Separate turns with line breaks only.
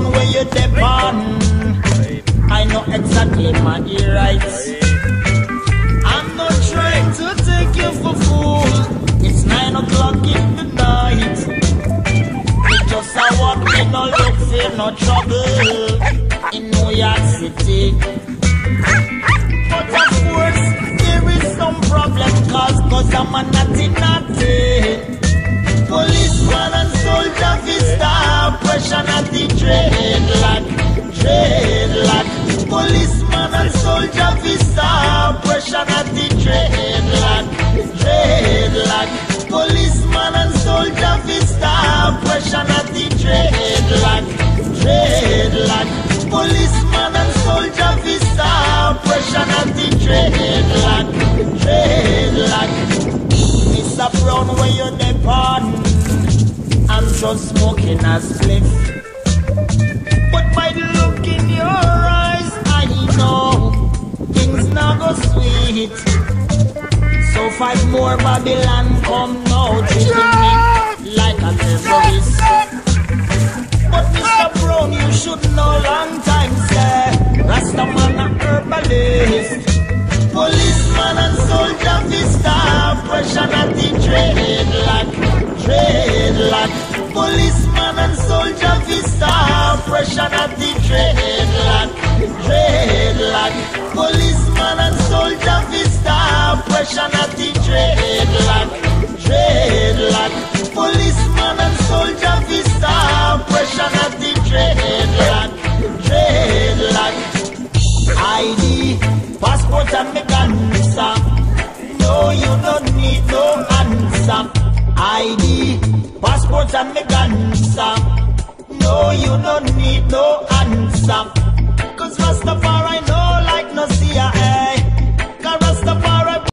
Mr. Where you depend? I know exactly my rights. I'm not trying to take you for fool. It's nine o'clock in the night. We just a walk, we no look for no trouble in New York City. But of course, there is some problem cause, cause I'm a naughty naughty. Policeman And soldier vista, pressure not the dreadlock, dreadlock. Policeman and soldier vista, pressure not the dreadlock, dreadlock. Policeman and soldier vista, pressure not the dreadlock, dreadlock. Mr. Brown, where you depend? I'm just smoking a spliff. But by five more Babylon come now, treating me like a terrorist. Need no answer. ID, passport and me cancer. No, you don't need no answer.